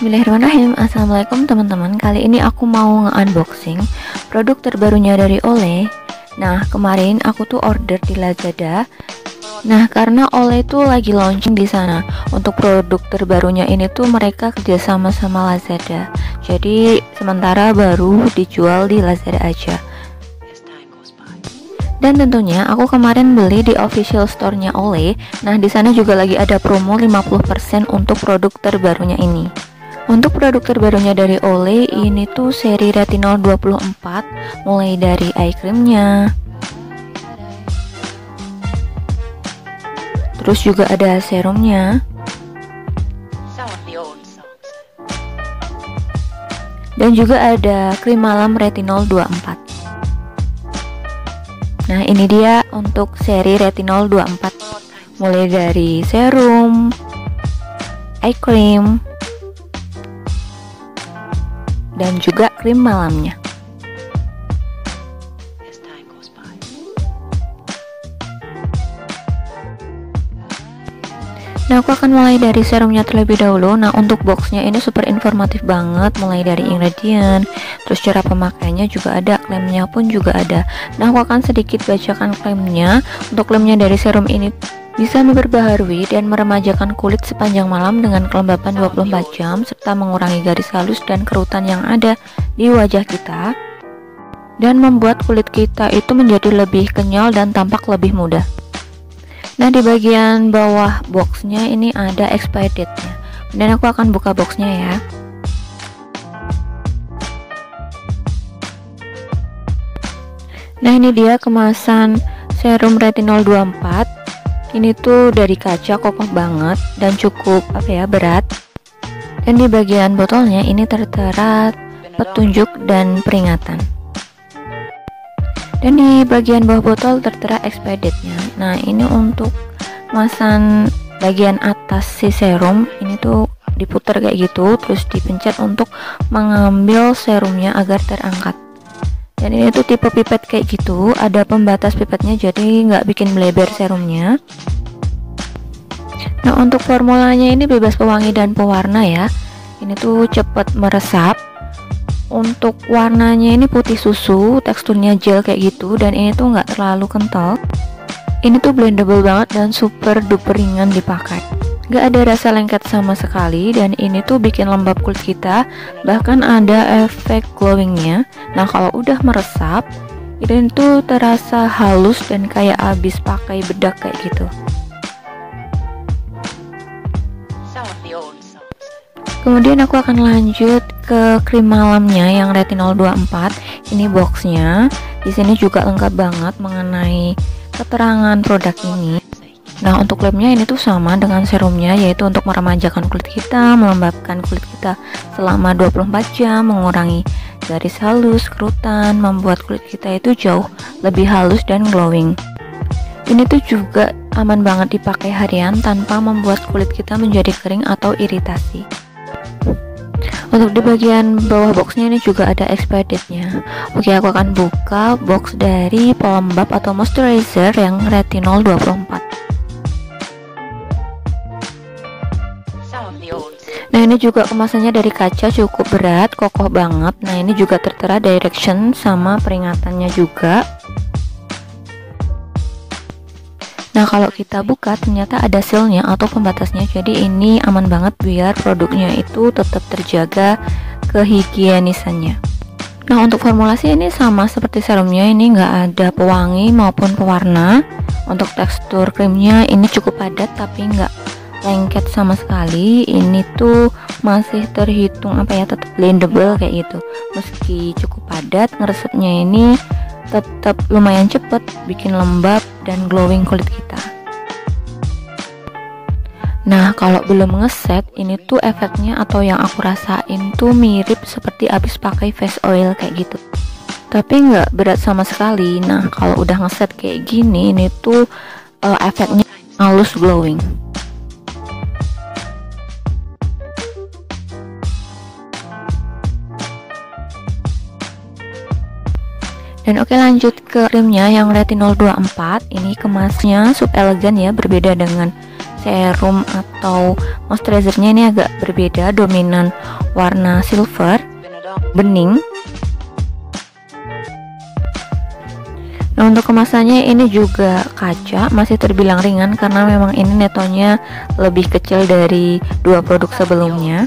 Bismillahirrahmanirrahim. Assalamualaikum teman-teman. Kali ini aku mau nge-unboxing Produk terbarunya dari Olay. Nah kemarin aku tuh order di Lazada. Nah karena Olay tuh lagi launching di sana Untuk produk terbarunya ini tuh mereka kerjasama sama Lazada. Jadi sementara baru dijual di Lazada aja. Dan tentunya aku kemarin beli di official store-nya Olay. Nah, di sana juga lagi ada promo 50% untuk produk terbarunya ini. Untuk produk terbarunya dari Olay ini tuh seri retinol 24 mulai dari eye creamnya. Terus juga ada serumnya. Dan juga ada krim malam retinol 24 Nah ini dia untuk seri retinol 24 Mulai dari serum Eye cream dan juga krim malamnya. Nah aku akan mulai dari serumnya terlebih dahulu. Nah untuk boxnya ini super informatif banget Mulai dari ingredient Terus cara pemakaiannya juga ada Klaimnya pun juga ada. Nah aku akan sedikit bacakan klaimnya Untuk klaimnya dari serum ini bisa memperbaharui dan meremajakan kulit sepanjang malam dengan kelembapan 24 jam serta mengurangi garis halus dan kerutan yang ada di wajah kita dan membuat kulit kita itu menjadi lebih kenyal dan tampak lebih muda. Nah di bagian bawah boxnya ini ada expired date-nya dan aku akan buka boxnya ya. Nah ini dia kemasan serum retinol 24 ini tuh dari kaca kokoh banget dan cukup apa ya berat. Dan di bagian botolnya ini tertera petunjuk dan peringatan. Dan di bagian bawah botol tertera expired nya nah ini untuk kemasan bagian atas si serum. Ini tuh diputar kayak gitu terus dipencet untuk mengambil serumnya agar terangkat dan ini tuh tipe pipet kayak gitu. Ada pembatas pipetnya jadi nggak bikin melebar serumnya. Nah untuk formulanya ini bebas pewangi dan pewarna ya. Ini tuh cepet meresap. Untuk warnanya ini putih susu teksturnya gel kayak gitu dan ini tuh nggak terlalu kental. Ini tuh blendable banget dan super duper ringan dipakai Gak ada rasa lengket sama sekali dan ini tuh bikin lembab kulit kita bahkan ada efek glowingnya. Nah kalau udah meresap ini tuh terasa halus dan kayak abis pakai bedak kayak gitu. Kemudian aku akan lanjut ke krim malamnya yang retinol 24 ini boxnya. Di sini juga lengkap banget mengenai keterangan produk ini Nah untuk klaimnya ini tuh sama dengan serumnya yaitu untuk meremajakan kulit kita, melembabkan kulit kita selama 24 jam, mengurangi garis halus, kerutan, membuat kulit kita itu jauh lebih halus dan glowing. Ini tuh juga aman banget dipakai harian tanpa membuat kulit kita menjadi kering atau iritasi. Untuk di bagian bawah boxnya ini juga ada expired date-nya. Oke, aku akan buka box dari pelembab atau moisturizer yang retinol 24. Ini juga kemasannya dari kaca cukup berat, kokoh banget. Nah ini juga tertera direction sama peringatannya juga. Nah kalau kita buka ternyata ada sealnya atau pembatasnya Jadi ini aman banget biar produknya itu tetap terjaga kehigienisannya Nah untuk formulasi ini sama seperti serumnya ini nggak ada pewangi maupun pewarna Untuk tekstur krimnya ini cukup padat tapi nggak lengket sama sekali. Ini tuh masih terhitung apa ya tetap blendable kayak gitu. Meski cukup padat ngeresepnya ini tetap lumayan cepet bikin lembab dan glowing kulit kita. Nah kalau belum ngeset ini tuh efeknya atau yang aku rasain tuh mirip seperti abis pakai face oil kayak gitu. Tapi nggak berat sama sekali. Nah kalau udah ngeset kayak gini ini tuh uh, efeknya halus glowing Dan oke lanjut ke krimnya yang retinol 24 Ini kemasnya sub elegan ya berbeda dengan serum atau moisturizernya. Ini agak berbeda dominan warna silver bening. Nah untuk kemasannya ini juga kaca masih terbilang ringan karena memang ini netonya lebih kecil dari dua produk sebelumnya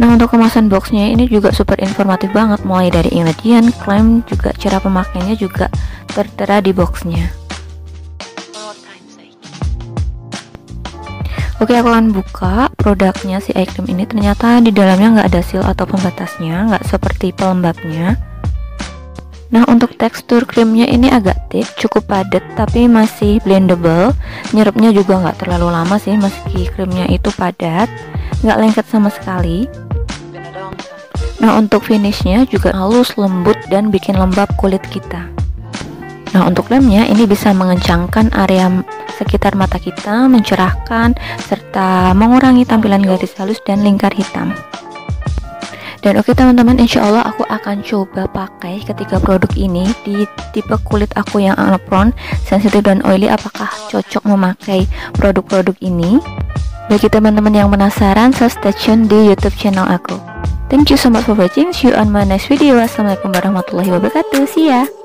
Nah untuk kemasan boxnya ini juga super informatif banget. Mulai dari ingredient, klaim juga cara pemakaiannya juga tertera di boxnya. Oke aku akan buka produknya si cream ini. Ternyata di dalamnya nggak ada seal atau pembatasnya nggak seperti pelembabnya. Nah untuk tekstur krimnya ini agak thick, cukup padat tapi masih blendable. Nyerupnya juga nggak terlalu lama sih meski krimnya itu padat. Nggak lengket sama sekali Nah untuk finishnya juga halus, lembut, dan bikin lembab kulit kita. Nah untuk lemnya ini bisa mengencangkan area sekitar mata kita, mencerahkan, serta mengurangi tampilan garis halus dan lingkar hitam. Dan oke okay, teman-teman insya Allah aku akan coba pakai ketiga produk ini di tipe kulit aku yang prone, sensitif dan oily. Apakah cocok memakai produk-produk ini? Bagi teman-teman yang penasaran so stay tune di youtube channel aku Thank you so much for watching. See you on my next video. Wassalamualaikum warahmatullahi wabarakatuh. See ya.